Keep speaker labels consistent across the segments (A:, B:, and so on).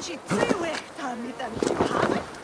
A: 是滋味，
B: 大美大美。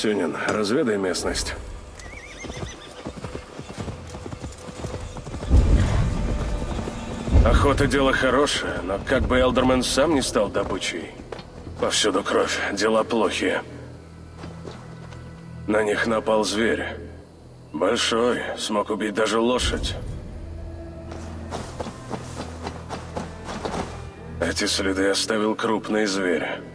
C: Сюнин, разведай местность. Охота дело хорошее, но как бы Элдермен сам не стал добычей. Повсюду кровь, дела плохие. На них напал зверь. Большой, смог убить даже лошадь. Эти следы оставил крупный зверь.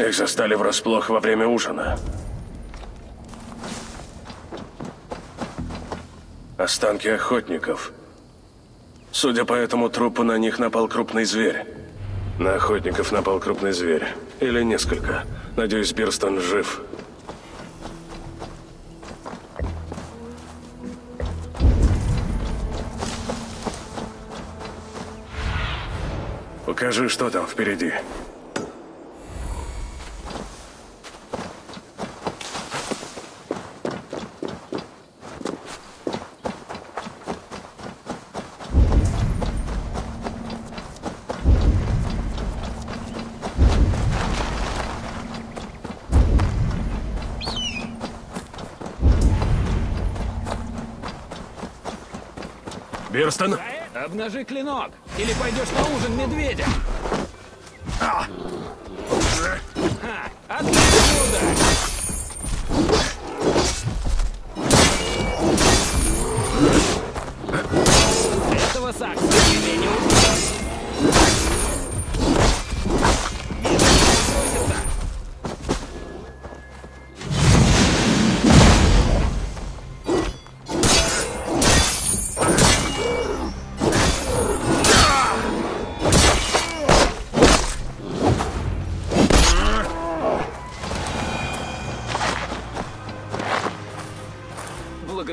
C: Их застали врасплох во время ужина. Останки охотников. Судя по этому трупу, на них напал крупный зверь. На охотников напал крупный зверь. Или несколько. Надеюсь, Бирстон жив. Покажи, что там впереди. Бирстон?
D: Обнажи клинок, или пойдешь на ужин медведя.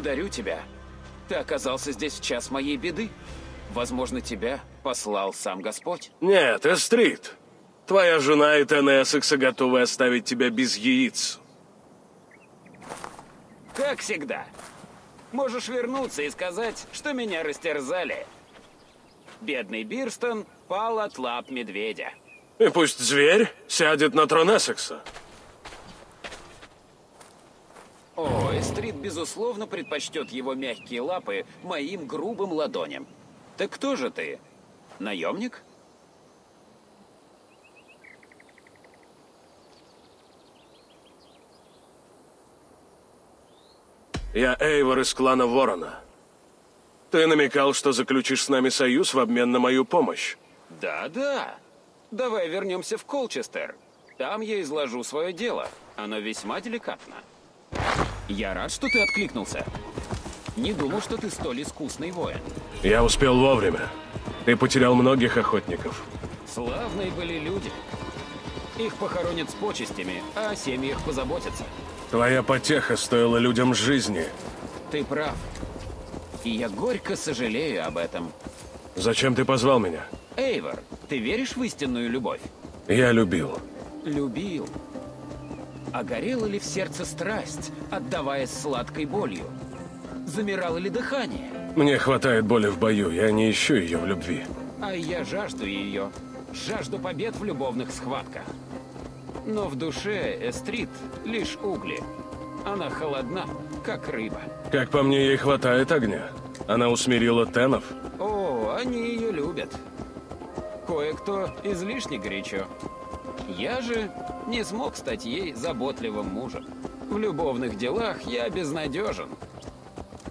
D: Благодарю тебя. Ты оказался здесь в час моей беды. Возможно, тебя послал сам Господь.
C: Нет, Эстрид. Твоя жена и Тен Эссекса готовы оставить тебя без яиц.
D: Как всегда. Можешь вернуться и сказать, что меня растерзали. Бедный Бирстон пал от лап медведя.
C: И пусть зверь сядет на трон Эссекса.
D: О, Эстрид, безусловно, предпочтет его мягкие лапы моим грубым ладоням. Так кто же ты? Наемник?
C: Я Эйвор из клана Ворона. Ты намекал, что заключишь с нами союз в обмен на мою помощь.
D: Да-да. Давай вернемся в Колчестер. Там я изложу свое дело. Оно весьма деликатно. Я рад, что ты откликнулся. Не думал, что ты столь искусный воин.
C: Я успел вовремя. Ты потерял многих охотников.
D: Славные были люди. Их похоронят с почестями, а о семьях позаботятся.
C: Твоя потеха стоила людям жизни.
D: Ты прав. И я горько сожалею об этом.
C: Зачем ты позвал меня?
D: Эйвор, ты веришь в истинную любовь?
C: Я любил.
D: любил. А горела ли в сердце страсть, отдаваясь сладкой болью? Замирало ли дыхание?
C: Мне хватает боли в бою, я не ищу ее в любви.
D: А я жажду ее. Жажду побед в любовных схватках. Но в душе Эстрит лишь угли. Она холодна, как рыба.
C: Как по мне, ей хватает огня. Она усмирила Тенов.
D: О, они ее любят. Кое-кто излишне горячо. Я же не смог стать ей заботливым мужем. В любовных делах я безнадежен.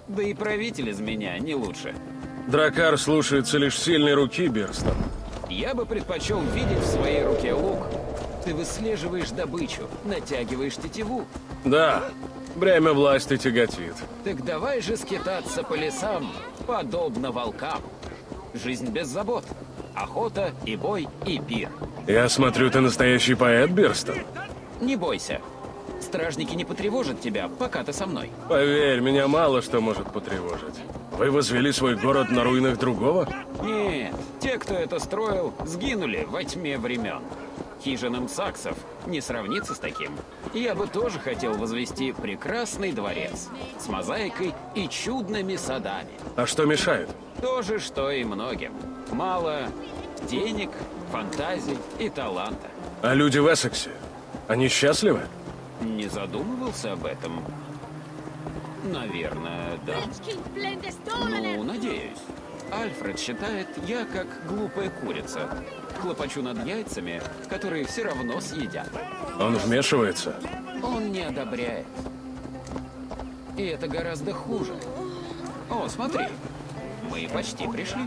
D: Да и правитель из меня не лучше.
C: Дракар слушается лишь сильной руки, Бирстон.
D: Я бы предпочел видеть в своей руке лук. Ты выслеживаешь добычу, натягиваешь тетиву.
C: Да, бремя власти тяготит.
D: Так давай же скитаться по лесам, подобно волкам. Жизнь без забот. Охота и бой и пир.
C: Я смотрю, ты настоящий поэт, Бирстон.
D: Не бойся. Стражники не потревожат тебя, пока ты со мной.
C: Поверь, меня мало что может потревожить. Вы возвели свой город на руинах другого?
D: Нет, те, кто это строил, сгинули во тьме времен. Хижинам саксов не сравнится с таким. Я бы тоже хотел возвести прекрасный дворец с мозаикой и чудными садами.
C: А что мешает?
D: То же, что и многим. Мало денег, фантазий и таланта.
C: А люди в Эссексе? Они счастливы?
D: Не задумывался об этом? Наверное, да. Ну, надеюсь. Альфред считает, я как глупая курица. Хлопочу над яйцами, которые все равно съедят.
C: Он вмешивается?
D: Он не одобряет. И это гораздо хуже. О, смотри. Мы почти пришли.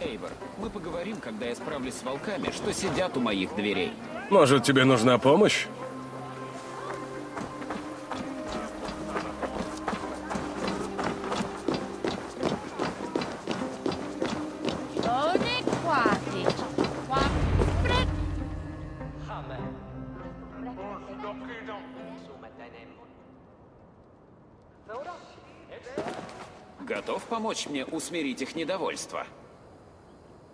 D: Эйвор, мы поговорим, когда я справлюсь с волками, что сидят у моих дверей.
C: Может, тебе нужна
B: помощь?One
D: Готов помочь мне усмирить их недовольство?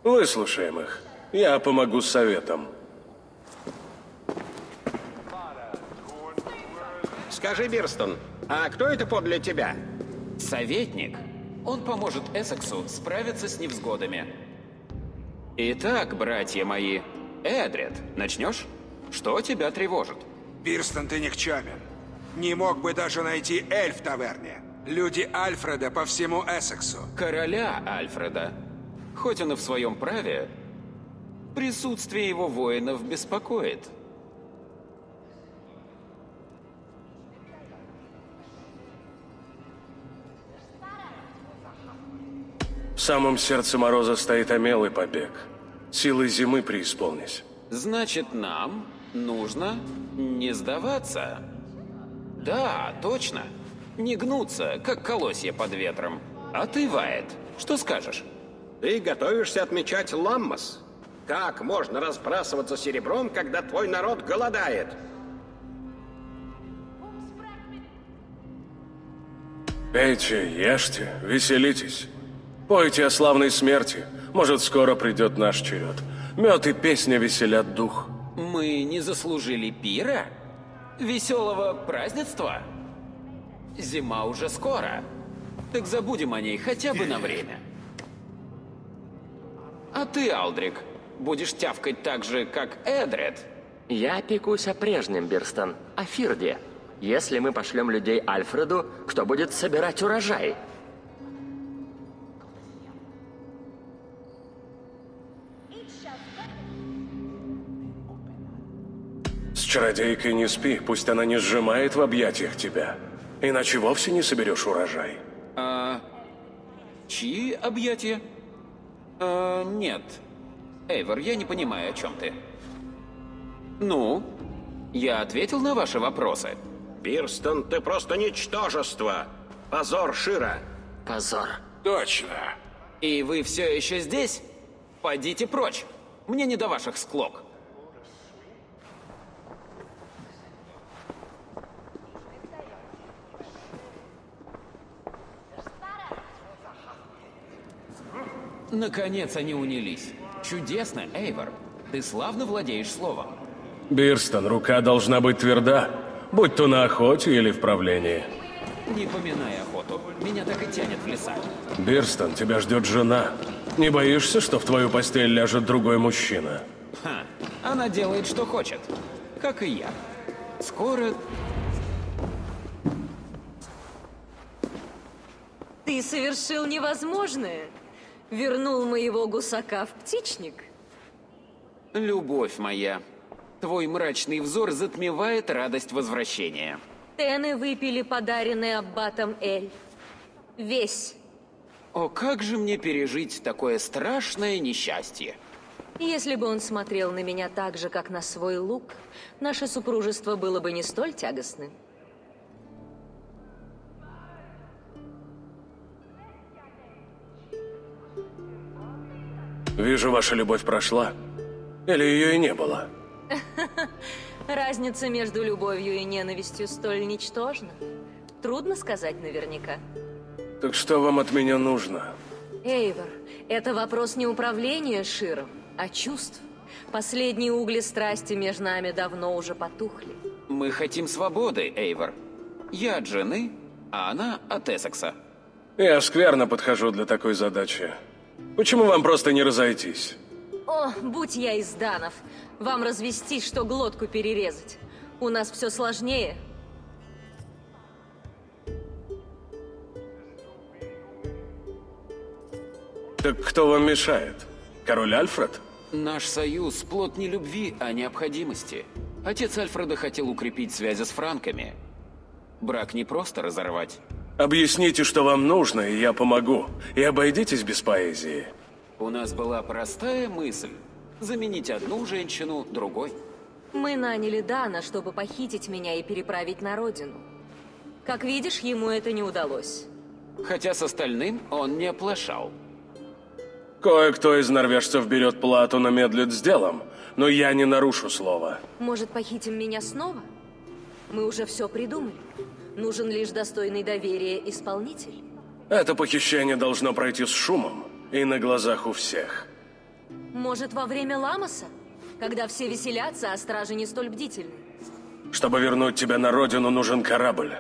C: Выслушаем их. Я помогу с советом.
E: Скажи, Бирстон, а кто это подле тебя?
D: Советник. Он поможет Эссексу справиться с невзгодами. Итак, братья мои, Эдред, начнешь? Что тебя тревожит?
F: Бирстон, ты никчемен. Не мог бы даже найти эльф в таверне. Люди Альфреда по всему Эссексу.
D: Короля Альфреда. Хоть он и в своем праве, присутствие его воинов беспокоит.
C: В самом сердце мороза стоит омелый побег. Силой зимы преисполнись.
D: Значит, нам нужно не сдаваться. Да, точно. Не гнуться, как колосья под ветром. А ты, Вайет, что скажешь?
E: Ты готовишься отмечать Ламмас? Как можно разбрасываться серебром, когда твой народ голодает?
C: Пейте, ешьте, веселитесь. Пойте о славной смерти. Может, скоро придет наш черед. Мед и песня веселят дух.
D: Мы не заслужили пира? Веселого празднества? Зима уже скоро. Так забудем о ней хотя бы на время. А ты, Алдрик, будешь тявкать так же, как Эдред?
G: Я пекусь о прежнем, Бирстон, о Фирде. Если мы пошлем людей Альфреду, кто будет собирать урожай?
C: С чародейкой не спи, пусть она не сжимает в объятиях тебя. Иначе вовсе не соберешь урожай.
D: А... Чьи объятия? А, нет. Эйвор, я не понимаю, о чем ты. Ну? Я ответил на ваши вопросы.
E: Бирстон, ты просто ничтожество. Позор Шира.
G: Позор.
F: Точно.
D: И вы все еще здесь? Пойдите прочь. Мне не до ваших склок. Наконец они унялись. Чудесно, Эйвор. Ты славно владеешь словом.
C: Бирстон, рука должна быть тверда, будь то на охоте или в правлении.
D: Не поминай охоту. Меня так и тянет в леса.
C: Бирстон, тебя ждет жена. Не боишься, что в твою постель ляжет другой мужчина?
D: Ха, она делает, что хочет. Как и я. Скоро
H: Ты совершил невозможное. Вернул моего гусака в птичник.
D: любовь моя. Твой мрачный взор затмевает радость возвращения.
H: Тены выпили подаренный аббатом Эль. Весь.
D: О, как же мне пережить такое страшное несчастье?
H: Если бы он смотрел на меня так же, как на свой лук, наше супружество было бы не столь тягостным.
C: Вижу, ваша любовь прошла. Или ее и не было?
H: Разница между любовью и ненавистью столь ничтожна. Трудно сказать наверняка.
C: Так что вам от меня нужно?
H: Эйвор, это вопрос не управления Широм, а чувств. Последние угли страсти между нами давно уже потухли.
D: Мы хотим свободы, Эйвор. Я от жены, а она от Эссекса.
C: Я скверно подхожу для такой задачи. Почему вам просто не разойтись?
H: О, будь я из Данов, вам развестись, что глотку перерезать. У нас все сложнее.
C: Так кто вам мешает? Король Альфред?
D: Наш союз – плод не любви, а необходимости. Отец Альфреда хотел укрепить связи с франками. Брак не просто разорвать.
C: Объясните, что вам нужно, и я помогу. И обойдитесь без поэзии.
D: У нас была простая мысль – заменить одну женщину другой.
H: Мы наняли Дана, чтобы похитить меня и переправить на родину. Как видишь, ему это не удалось.
D: Хотя с остальным он не оплошал.
C: Кое-кто из норвежцев берет плату, но медлит с делом. Но я не нарушу слова.
H: Может, похитим меня снова? Мы уже все придумали. Нужен лишь достойный доверия исполнитель.
C: Это похищение должно пройти с шумом и на глазах у всех.
H: Может, во время Ламоса? Когда все веселятся, а стражи не столь бдительны.
C: Чтобы вернуть тебя на родину, нужен корабль.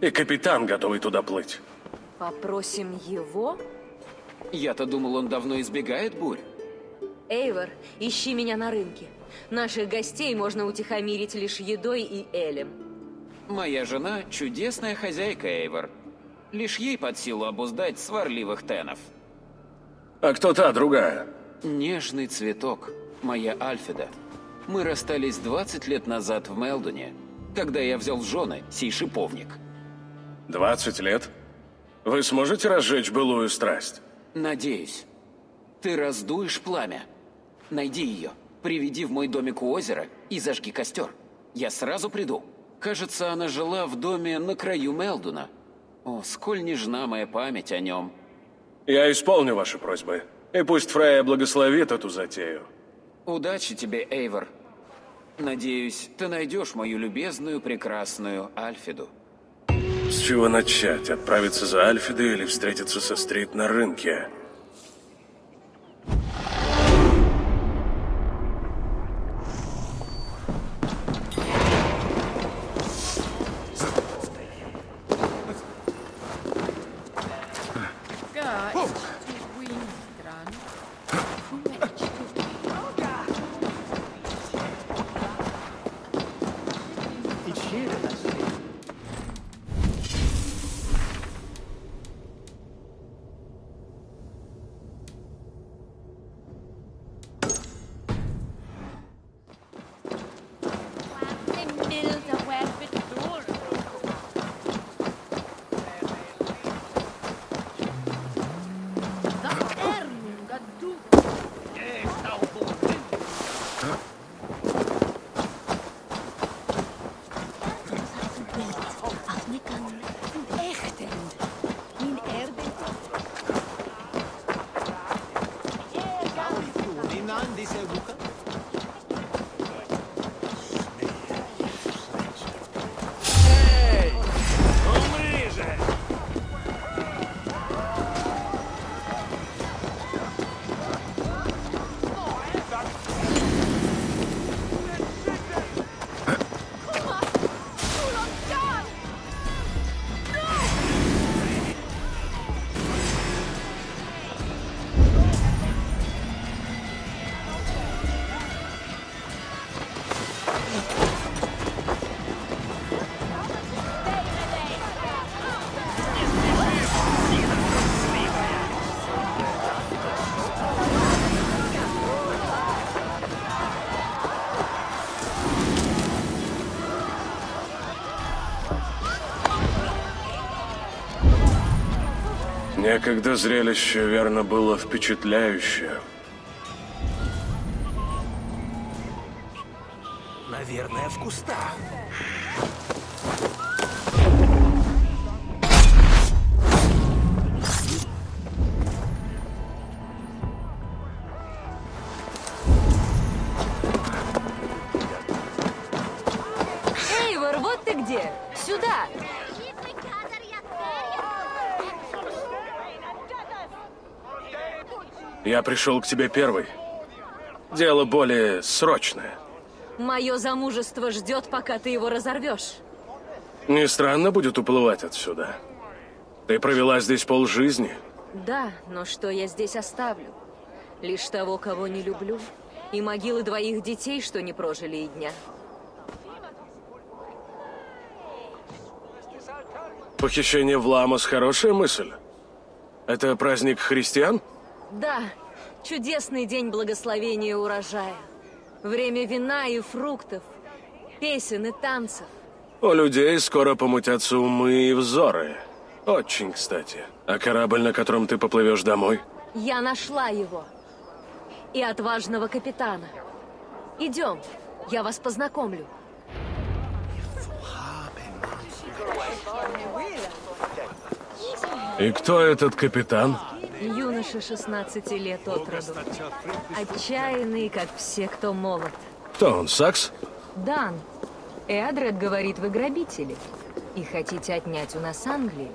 C: И капитан, готовый туда плыть.
H: Попросим его?
D: Я-то думал, он давно избегает бурь.
H: Эйвор, ищи меня на рынке. Наших гостей можно утихомирить лишь едой и элем.
D: Моя жена – чудесная хозяйка, Эйвор. Лишь ей под силу обуздать сварливых тенов.
C: А кто та другая?
D: Нежный цветок, моя Альфеда. Мы расстались 20 лет назад в Мелдоне, когда я взял в жены сей шиповник.
C: 20 лет? Вы сможете разжечь былую страсть?
D: Надеюсь. Ты раздуешь пламя. Найди ее, приведи в мой домик у озера и зажги костер. Я сразу приду. Кажется, она жила в доме на краю Мелдуна. О, сколь нежна моя память о нем.
C: Я исполню ваши просьбы. И пусть Фрея благословит эту затею.
D: Удачи тебе, Эйвор. Надеюсь, ты найдешь мою любезную, прекрасную Альфеду.
C: С чего начать? Отправиться за Альфидой или встретиться со Стрит на рынке?
B: Aduh.
C: Некогда зрелище, верно, было впечатляющее. Я пришел к тебе первый. Дело более срочное.
H: Мое замужество ждет, пока ты его разорвешь.
C: Не странно будет уплывать отсюда. Ты провела здесь полжизни.
H: Да, но что я здесь оставлю? Лишь того, кого не люблю, и могилы двоих детей, что не прожили и дня.
C: Похищение в Ламос – хорошая мысль. Это праздник христиан?
H: Да, чудесный день благословения урожая. Время вина и фруктов, песен и танцев.
C: У людей скоро помутятся умы и взоры. Очень кстати. А корабль, на котором ты поплывешь домой?
H: Я нашла его. И отважного капитана. Идем, я вас познакомлю.
C: И кто этот капитан?
H: Юноша 16 лет от роду. Отчаянный, как все, кто молод.
C: Кто он, Сакс?
H: Дан, Эдред говорит, вы грабители. И хотите отнять у нас Англию.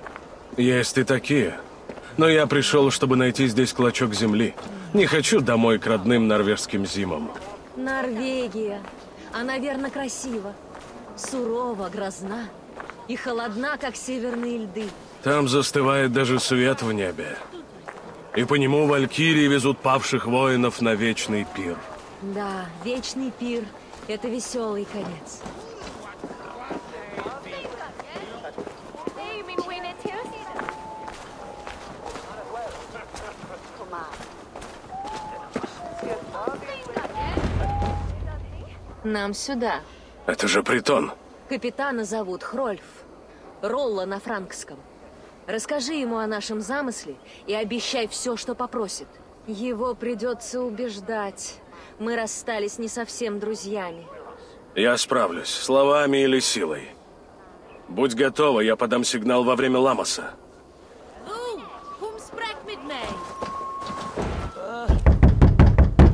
C: Есть и такие. Но я пришел, чтобы найти здесь клочок земли. Не хочу домой к родным норвежским зимам.
H: Норвегия. Она верно красива. Сурова, грозна. И холодна, как северные льды.
C: Там застывает даже свет в небе. И по нему валькирии везут павших воинов на вечный пир.
H: Да, вечный пир — это веселый конец. Нам сюда.
C: Это же притон.
H: Капитана зовут Хрольф. Ролла на франкском. Расскажи ему о нашем замысле и обещай все, что попросит. Его придется убеждать. Мы расстались не совсем друзьями.
C: Я справлюсь, словами или силой. Будь готова, я подам сигнал во время Ламоса.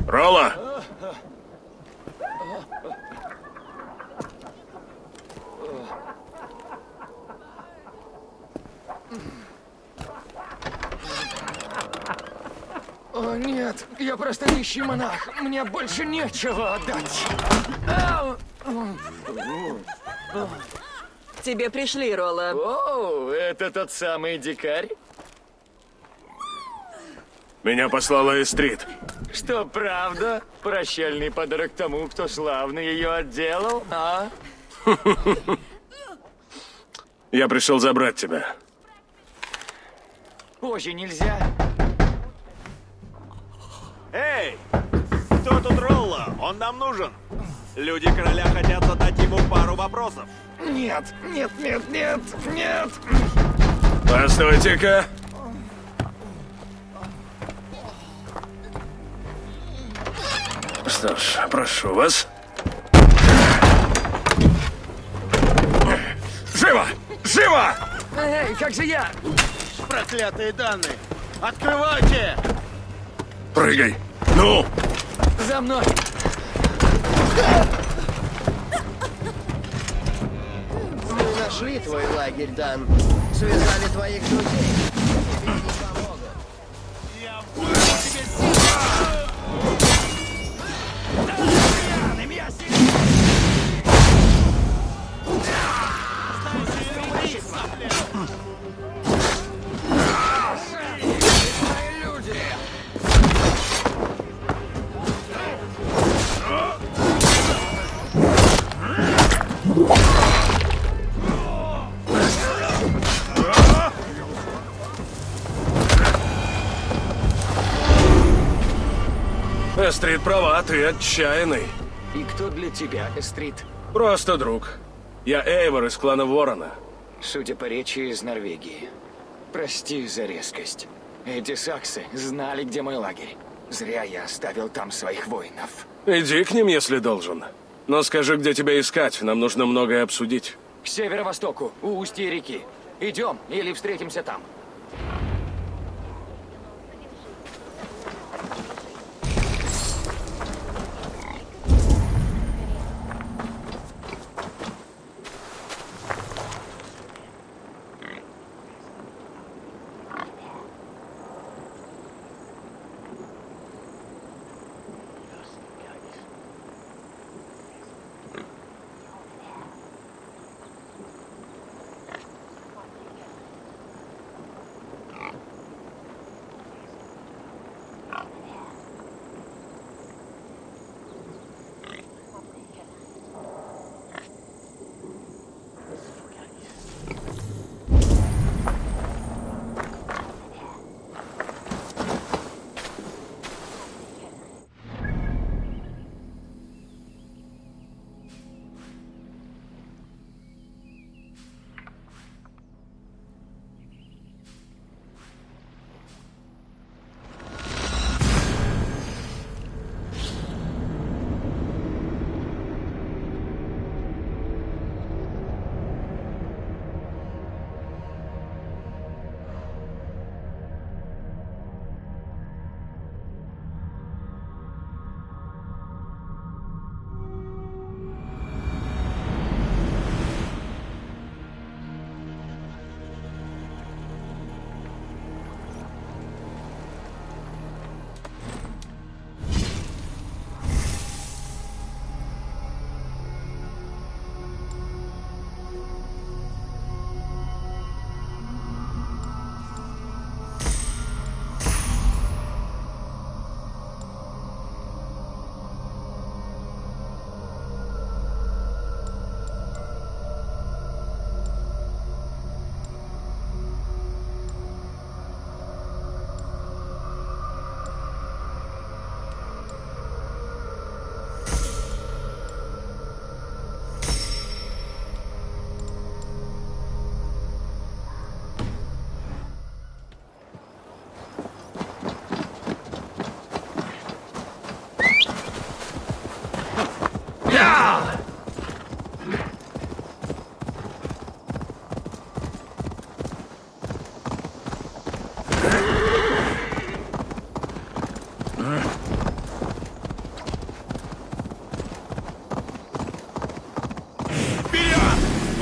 C: Ролла!
I: О, нет, я просто нищий монах. Мне больше нечего отдать.
H: Тебе пришли, Ролла.
J: О, это тот самый дикарь?
C: Меня послала Эстрид.
J: Что, правда? Прощальный подарок тому, кто славно ее отделал, а?
C: Я пришел забрать тебя.
J: Позже нельзя.
K: Эй! Кто тут Ролла? Он нам нужен. Люди короля хотят задать ему пару вопросов.
I: Нет, нет, нет, нет, нет.
C: Постойте-ка. Что ж, прошу вас. Живо! Живо!
I: Эй, как же я?
K: Проклятые данные! Открывайте!
C: Прыгай! Ну!
I: За мной!
L: Мы нашли твой лагерь, Дан. Связали твоих друзей.
C: Ты отчаянный.
J: И кто для тебя, Эстрид?
C: Просто друг. Я Эйвор из клана Ворона.
J: Судя по речи, из Норвегии.
I: Прости за резкость. Эти саксы знали, где мой лагерь. Зря я оставил там своих воинов.
C: Иди к ним, если должен. Но скажи, где тебя искать. Нам нужно многое обсудить.
I: К северо-востоку, у устья реки. Идем или встретимся там.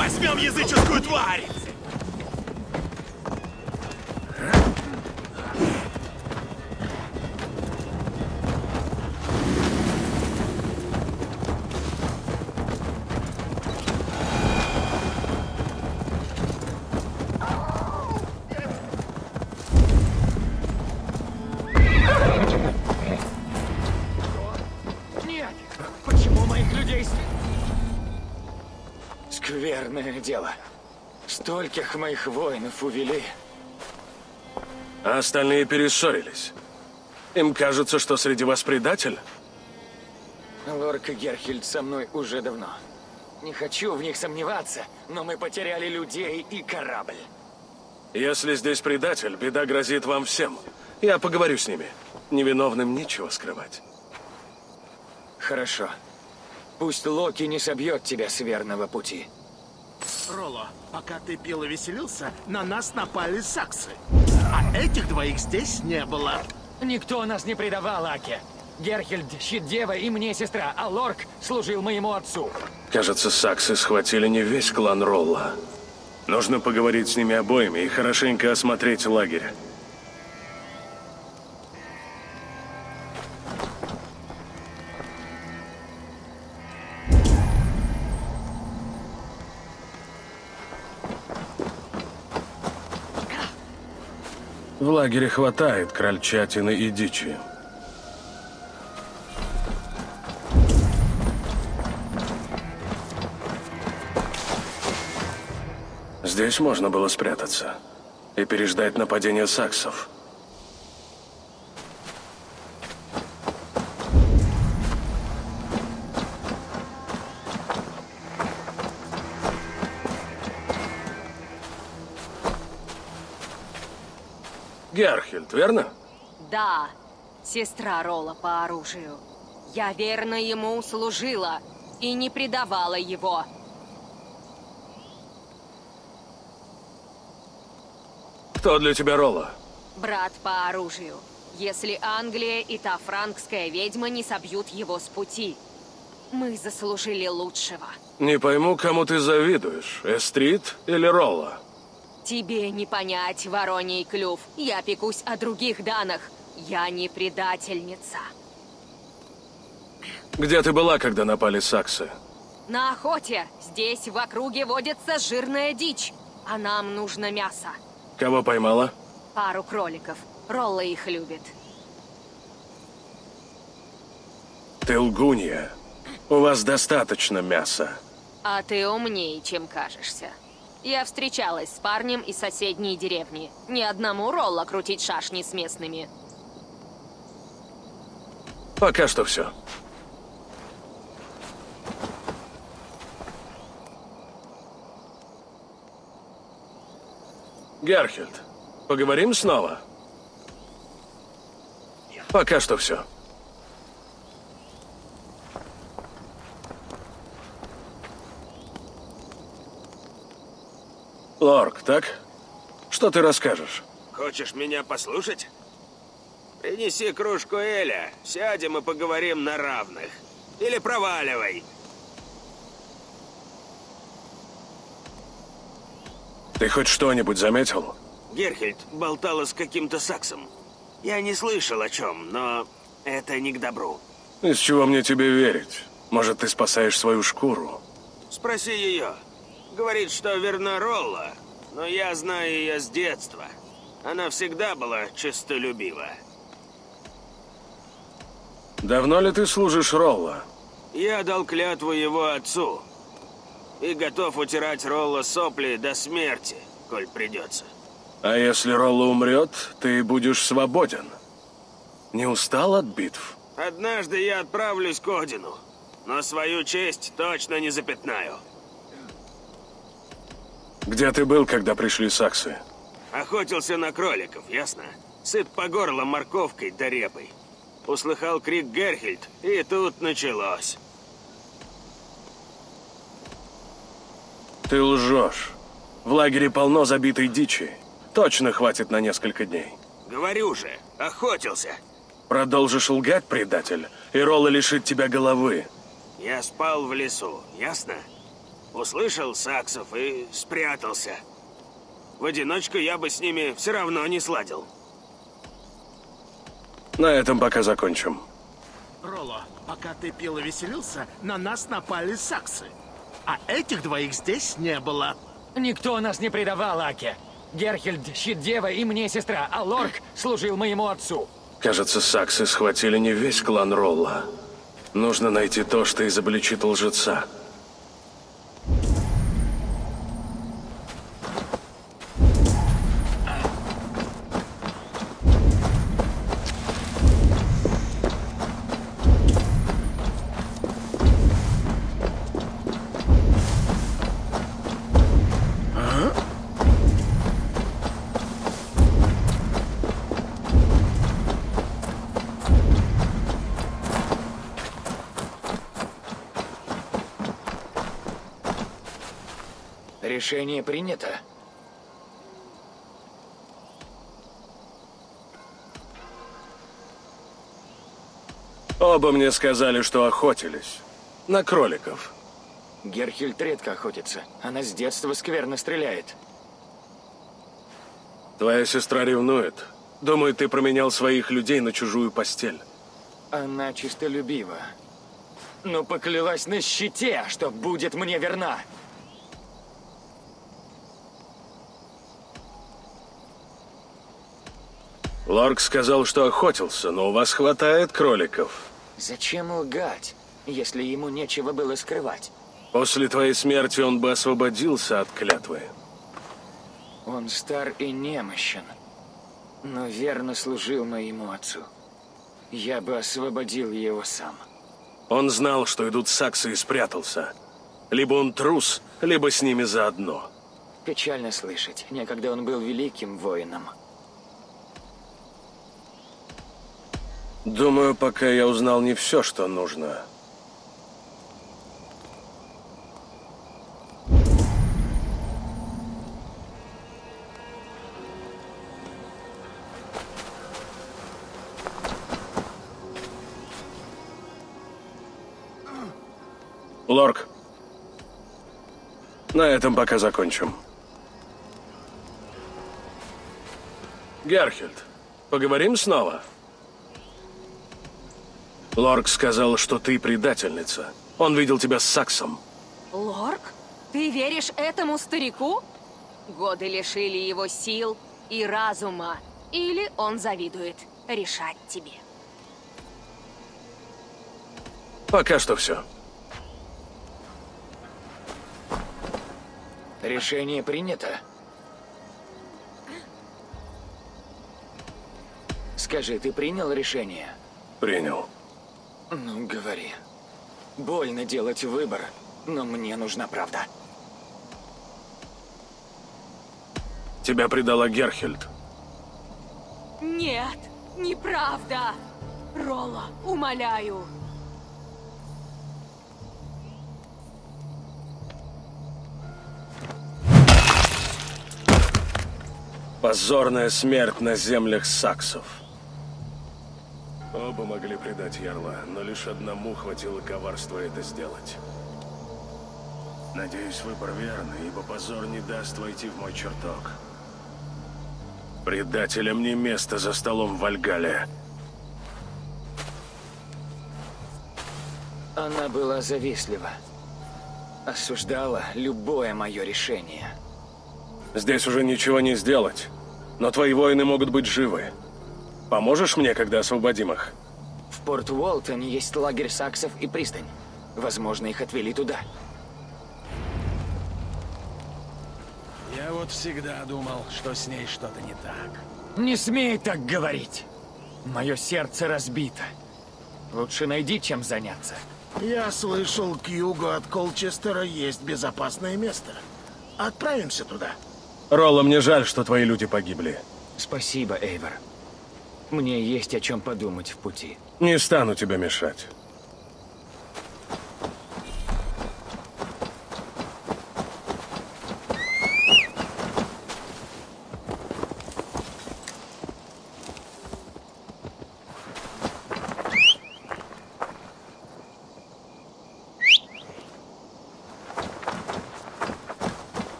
K: Возьмем языческую тварь!
I: Стольких моих воинов увели.
C: А остальные перессорились. Им кажется, что среди вас предатель?
I: Лорк и Герхельд со мной уже давно. Не хочу в них сомневаться, но мы потеряли людей и корабль.
C: Если здесь предатель, беда грозит вам всем. Я поговорю с ними. Невиновным нечего скрывать.
I: Хорошо. Пусть Локи не собьет тебя с верного пути.
M: Роло, пока ты пил и веселился, на нас напали саксы. А этих двоих здесь не было.
I: Никто нас не предавал, Аке. Герхельд – щит дева и мне сестра, а Лорк служил моему отцу.
C: Кажется, саксы схватили не весь клан Ролла. Нужно поговорить с ними обоими и хорошенько осмотреть лагерь. В лагере хватает крольчатины и дичи. Здесь можно было спрятаться и переждать нападение саксов. Герхельд, верно?
H: Да, сестра Ролла по оружию. Я верно ему служила и не предавала его.
C: Кто для тебя Ролла?
H: Брат по оружию. Если Англия и та франкская ведьма не собьют его с пути. Мы заслужили лучшего.
C: Не пойму, кому ты завидуешь, Эстрид или Ролла?
H: Тебе не понять, вороний клюв. Я пекусь о других данных. Я не предательница.
C: Где ты была, когда напали саксы?
H: На охоте. Здесь в округе водится жирная дичь. А нам нужно мясо.
C: Кого поймала?
H: Пару кроликов. Ролла их любит.
C: Ты лгунья. У вас достаточно мяса.
H: А ты умнее, чем кажешься. Я встречалась с парнем из соседней деревни. Ни одному Ролла крутить шашни с местными.
C: Пока что все. Герхельд, поговорим снова? Пока что все. Лорк, так? Что ты расскажешь?
E: Хочешь меня послушать? Принеси кружку Эля, сядем и поговорим на равных. Или проваливай.
C: Ты хоть что-нибудь заметил?
E: Герхельд болтала с каким-то саксом. Я не слышал о чем, но это не к добру.
C: Из чего мне тебе верить? Может, ты спасаешь свою шкуру?
E: Спроси ее. Говорит, что верна Ролла, но я знаю ее с детства. Она всегда была честолюбива.
C: Давно ли ты служишь Ролла?
E: Я дал клятву его отцу. И готов утирать Ролла сопли до смерти, коль придется.
C: А если Ролла умрет, ты будешь свободен. Не устал от битв?
E: Однажды я отправлюсь к Одину, но свою честь точно не запятнаю.
C: Где ты был, когда пришли саксы?
E: Охотился на кроликов, ясно? Сыт по горло морковкой да репой. Услыхал крик Герхельд, и тут началось.
C: Ты лжешь. В лагере полно забитой дичи. Точно хватит на несколько дней.
E: Говорю же, охотился.
C: Продолжишь лгать, предатель, и Ролла лишит тебя головы.
E: Я спал в лесу, ясно? Услышал саксов и спрятался. В одиночку я бы с ними все равно не сладил.
C: На этом пока закончим.
M: Ролло, пока ты пил и веселился, на нас напали саксы. А этих двоих здесь не было.
I: Никто нас не предавал, Аке. Герхельд, щит-дева и мне сестра, а Лорк служил моему отцу.
C: Кажется, саксы схватили не весь клан Ролла. Нужно найти то, что изобличит лжеца.
I: Решение принято.
C: Оба мне сказали, что охотились. На кроликов.
I: Герхельд редко охотится. Она с детства скверно стреляет.
C: Твоя сестра ревнует. Думаю, ты променял своих людей на чужую постель.
I: Она чистолюбива. Но поклялась на щите, что будет мне верна.
C: Лорк сказал, что охотился, но у вас хватает кроликов.
I: Зачем лгать, если ему нечего было скрывать?
C: После твоей смерти он бы освободился от клятвы.
I: Он стар и немощен, но верно служил моему отцу. Я бы освободил его сам.
C: Он знал, что идут саксы и спрятался. Либо он трус, либо с ними заодно.
I: Печально слышать. Некогда он был великим воином.
C: Думаю, пока я узнал не все, что нужно. Лорк, на этом пока закончим. Герхельд, поговорим снова? Лорк сказал, что ты предательница. Он видел тебя с Саксом.
H: Лорк? Ты веришь этому старику? Годы лишили его сил и разума. Или он завидует. Решать тебе.
C: Пока что все.
I: Решение принято. Скажи, ты принял решение?
C: Принял.
I: Ну, говори. Больно делать выбор, но мне нужна правда.
C: Тебя предала Герхельд.
H: Нет, неправда. Ролла, умоляю.
C: Позорная смерть на землях саксов. Оба могли предать Ярла, но лишь одному хватило коварства это сделать. Надеюсь, выбор верный, ибо позор не даст войти в мой чертог. Предателям не место за столом в Альгале.
I: Она была завистлива. Осуждала любое мое решение.
C: Здесь уже ничего не сделать, но твои воины могут быть живы. Поможешь мне, когда освободим их?
I: В порт Уолтоне есть лагерь саксов и пристань. Возможно, их отвели туда.
N: Я вот всегда думал, что с ней что-то не так.
I: Не смей так говорить. Мое сердце разбито. Лучше найди, чем заняться.
M: Я слышал, к югу от Колчестера есть безопасное место. Отправимся туда.
C: Ролла, мне жаль, что твои люди погибли.
I: Спасибо, Эйвор. Мне есть о чем подумать в пути.
C: Не стану тебе мешать.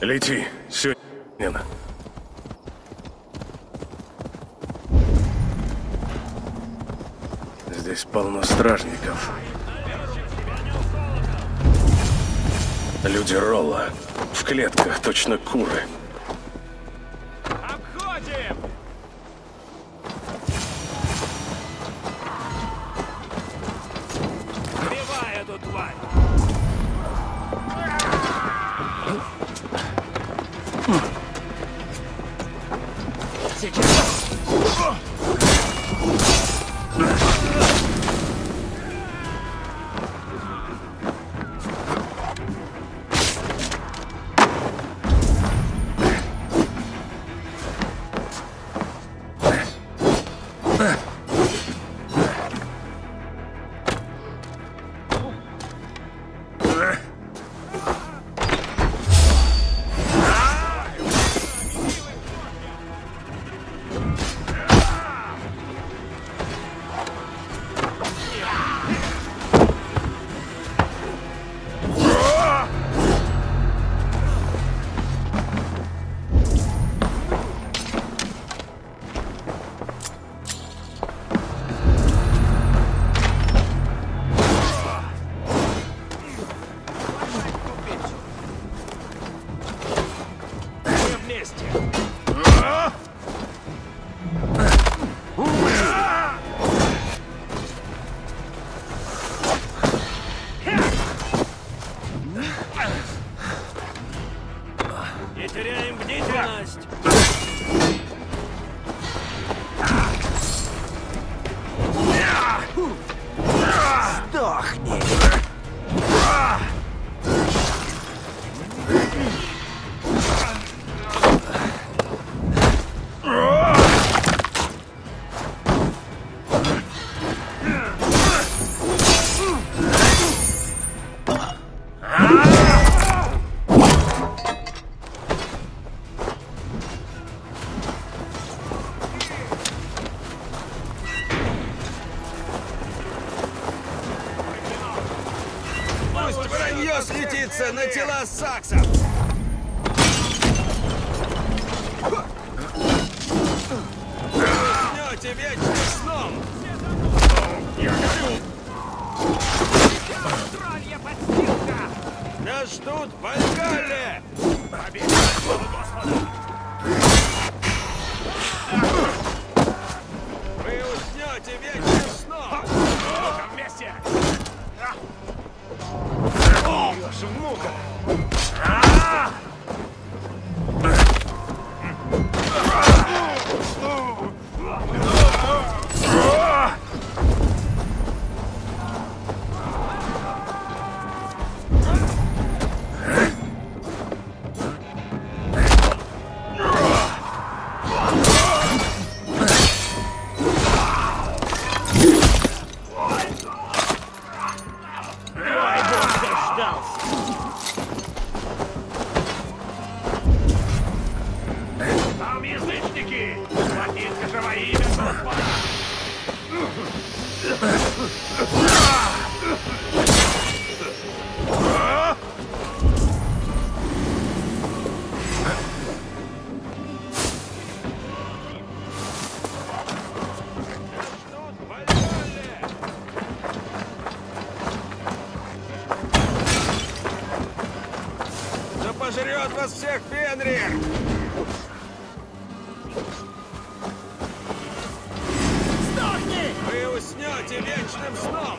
C: Лети, Сюнина. Здесь полно стражников. Люди Ролла. В клетках точно куры.
K: Обходим! Убивай эту
E: слетится на тела саксов! Вас всех Фенрир!
M: Сдохни!
E: Вы уснете вечным сном!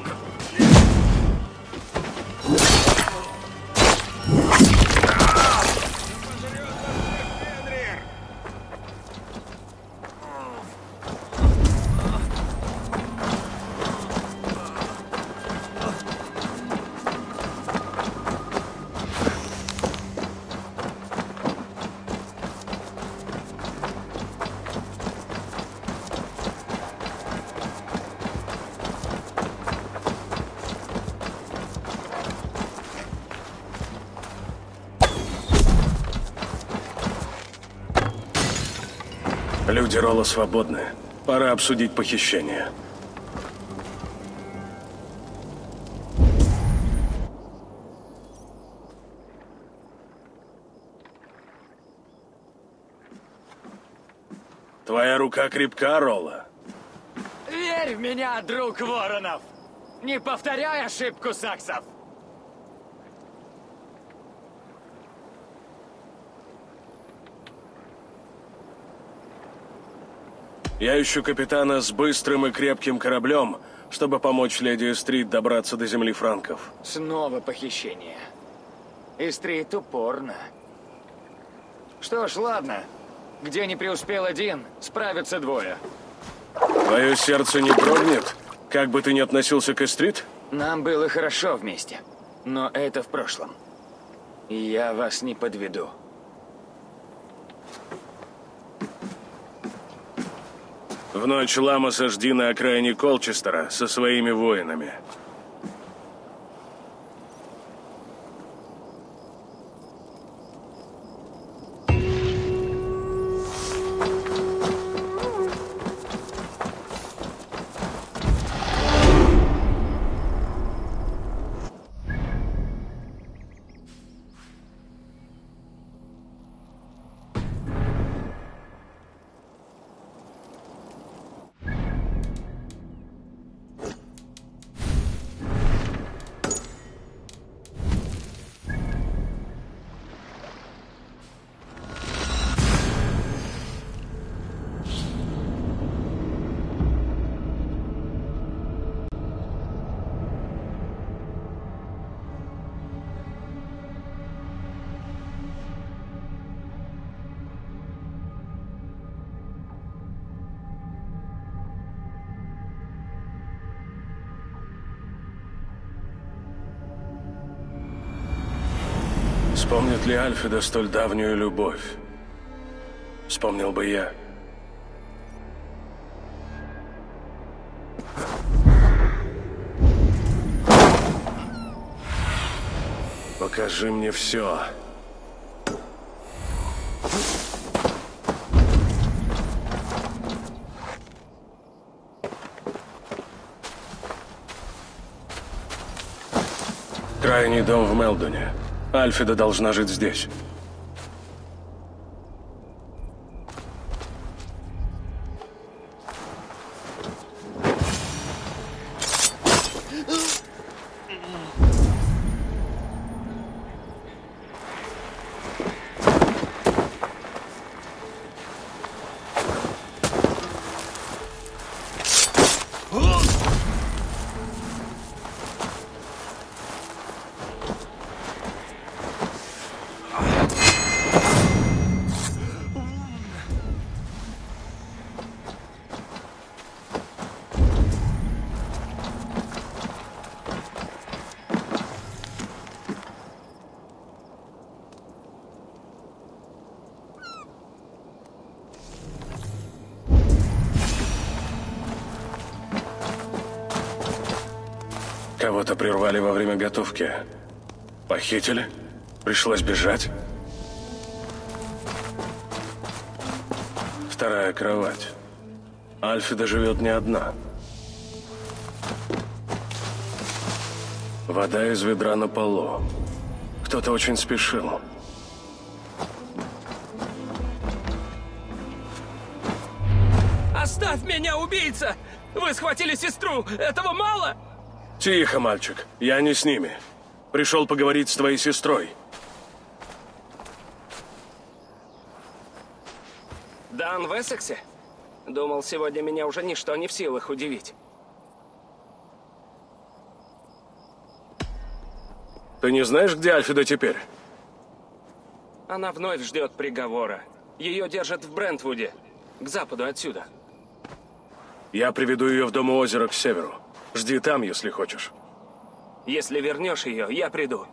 C: Ролла свободны. Пора обсудить похищение. Твоя рука крепка, Ролла.
I: Верь в меня, друг Воронов! Не повторяй ошибку саксов!
C: Я ищу капитана с быстрым и крепким кораблем, чтобы помочь леди Стрит добраться до земли франков.
I: Снова похищение. И стрит упорно. Что ж, ладно. Где не преуспел один, справятся двое.
C: Твое сердце не дрогнет, как бы ты ни относился к Эстрит?
I: Нам было хорошо вместе, но это в прошлом. Я вас не подведу.
C: В ночь Ламаса жди на окраине Колчестера со своими воинами. Вспомнит ли Альфеда столь давнюю любовь? Вспомнил бы я. Покажи мне все. Крайний дом в Мелдоне. Альфеда должна жить здесь. Кого-то прервали во время готовки. Похитили? Пришлось бежать? Вторая кровать. Альфида живет не одна. Вода из ведра на полу. Кто-то очень спешил.
O: Оставь меня, убийца! Вы схватили сестру! Этого мало?
C: Тихо, мальчик. Я не с ними. Пришел поговорить с твоей сестрой.
O: Дан в Эссексе? Думал, сегодня меня уже ничто не в силах удивить.
C: Ты не знаешь, где Альфида теперь?
O: Она вновь ждет приговора. Ее держат в Брентвуде, к западу отсюда.
C: Я приведу ее в дом озера к северу. Жди там, если хочешь.
O: Если вернешь ее, я приду.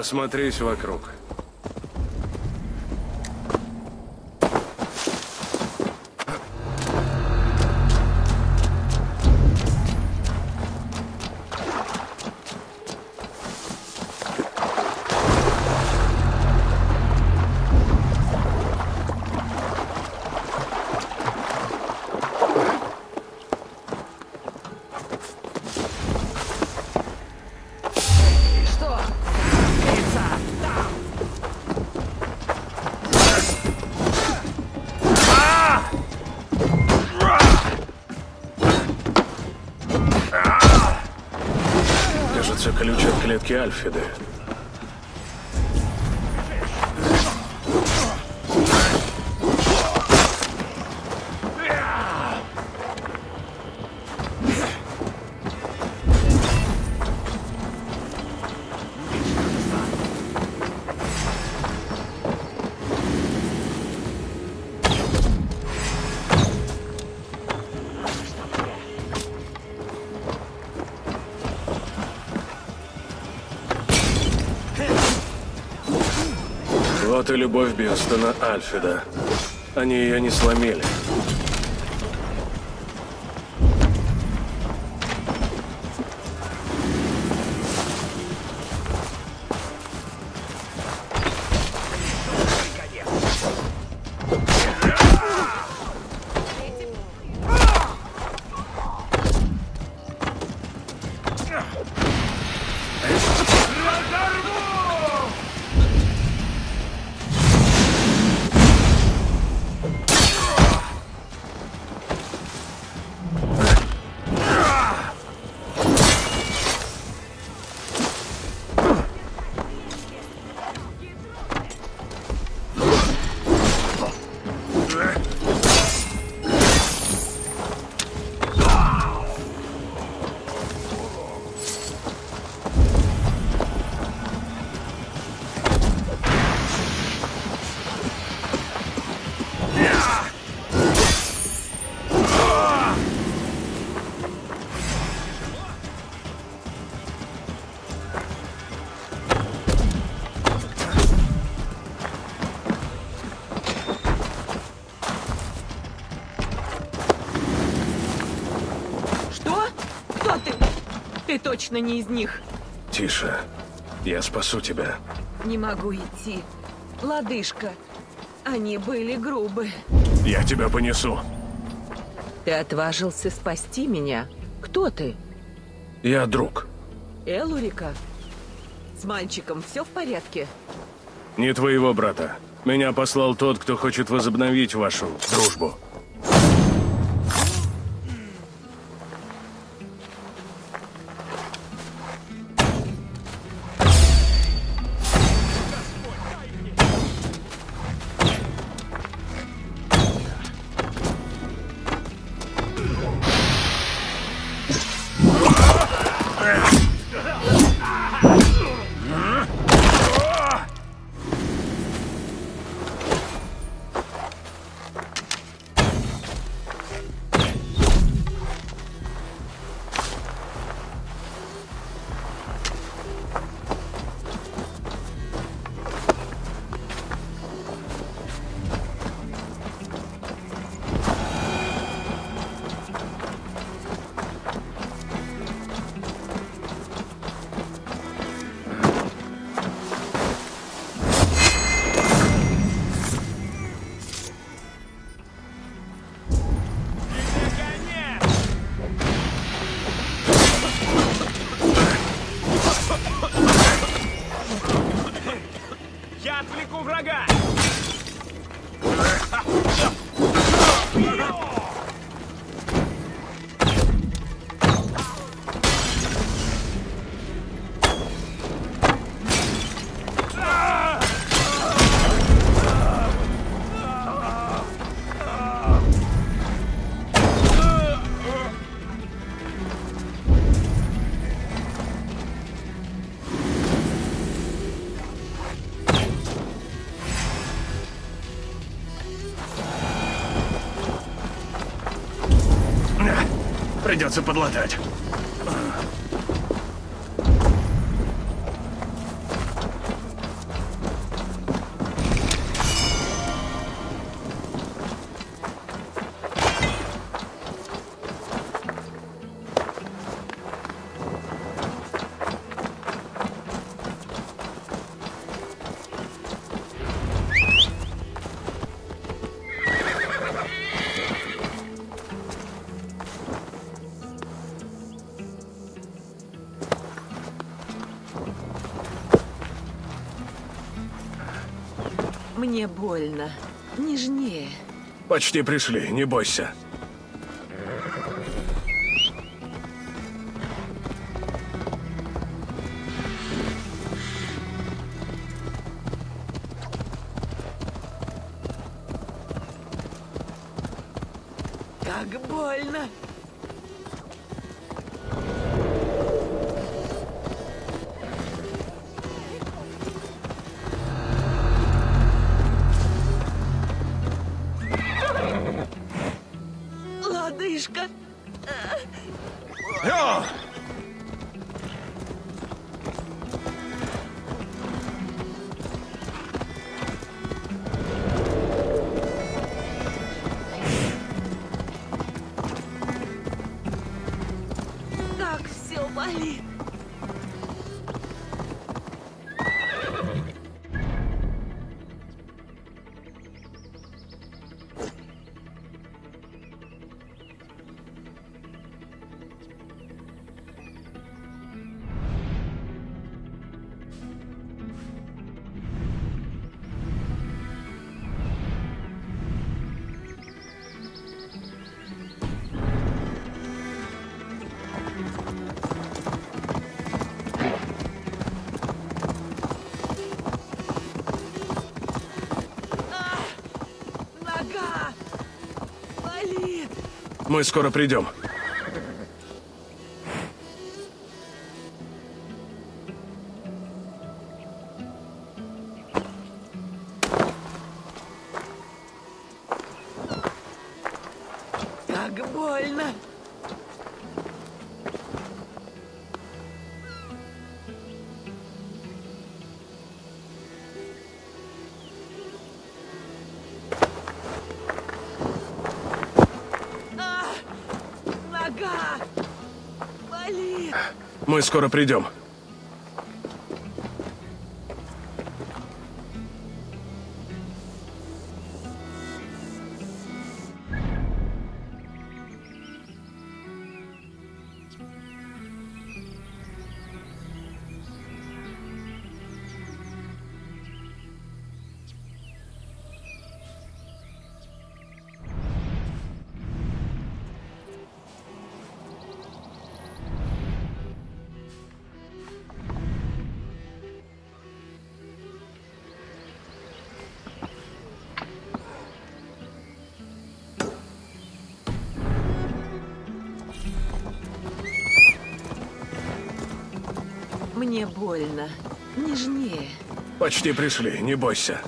C: Осмотрись вокруг. От и любовь Бьюстона Альфеда. Они ее не сломили.
H: Точно не из них.
C: Тише. Я спасу тебя.
H: Не могу идти. Лодыжка. Они были грубы.
C: Я тебя понесу.
H: Ты отважился спасти меня. Кто ты?
C: Я друг.
H: Элурика? С мальчиком все в порядке?
C: Не твоего брата. Меня послал тот, кто хочет возобновить вашу дружбу. Придется подлатать.
H: Мне больно. Нежнее.
C: Почти пришли, не бойся. Мы скоро придем.
H: Как больно.
C: Мы скоро придем.
P: Больно. Нежнее.
C: Почти пришли, не бойся.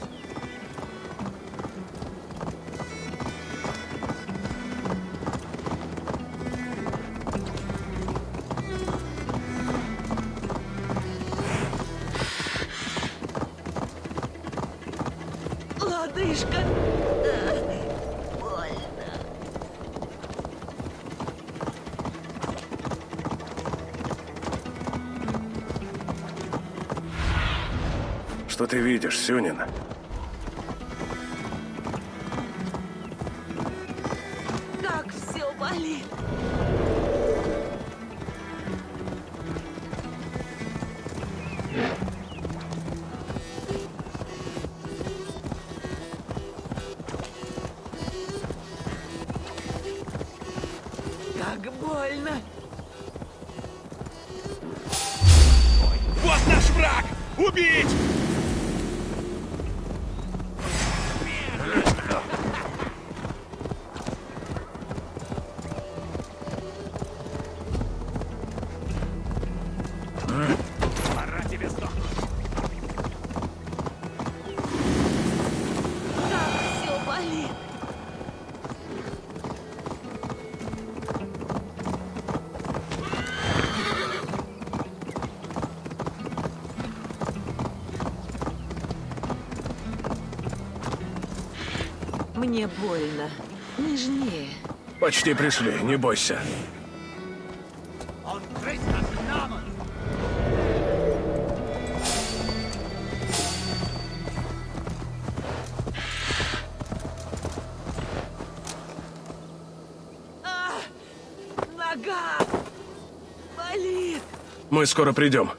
C: Ты
P: Мне больно. Нежнее.
C: Почти пришли, не бойся.
H: А.
C: Мы скоро придем.